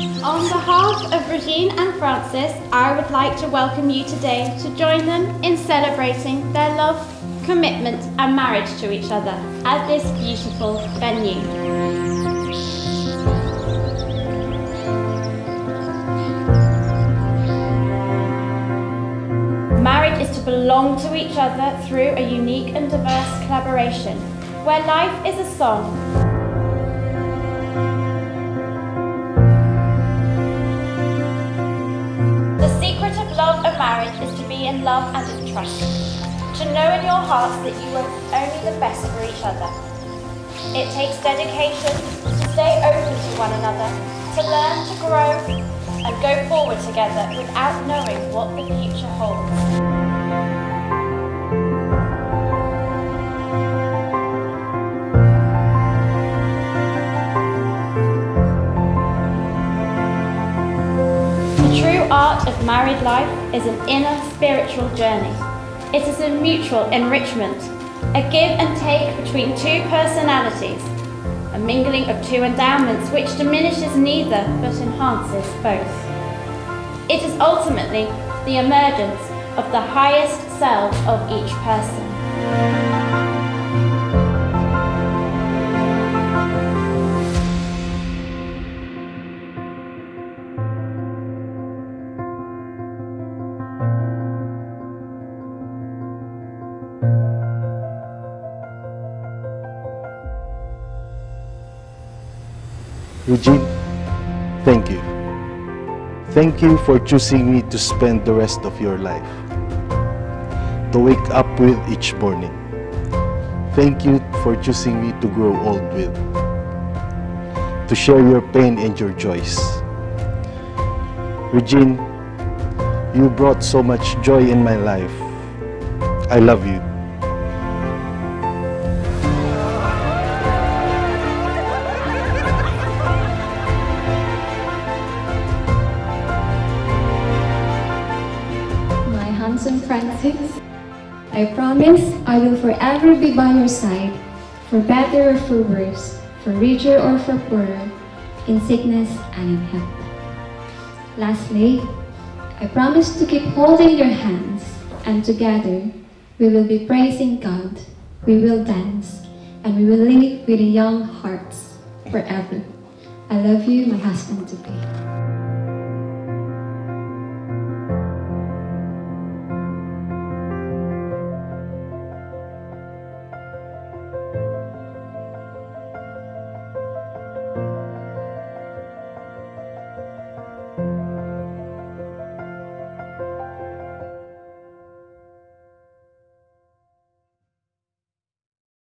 On behalf of Regine and Francis, I would like to welcome you today to join them in celebrating their love, commitment, and marriage to each other at this beautiful venue. Marriage is to belong to each other through a unique and diverse collaboration, where life is a song in love and in trust. To know in your hearts that you are only the best for each other. It takes dedication to stay open to one another, to learn to grow and go forward together without knowing what the future holds. True of married life is an inner spiritual journey. It is a mutual enrichment, a give and take between two personalities, a mingling of two endowments which diminishes neither but enhances both. It is ultimately the emergence of the highest self of each person. Regine, thank you. Thank you for choosing me to spend the rest of your life. To wake up with each morning. Thank you for choosing me to grow old with. To share your pain and your joys. Regine, you brought so much joy in my life. I love you. Francis. I promise I will forever be by your side, for better or for worse, for richer or for poorer, in sickness and in health. Lastly, I promise to keep holding your hands, and together we will be praising God, we will dance, and we will live with young hearts forever. I love you, my husband to be.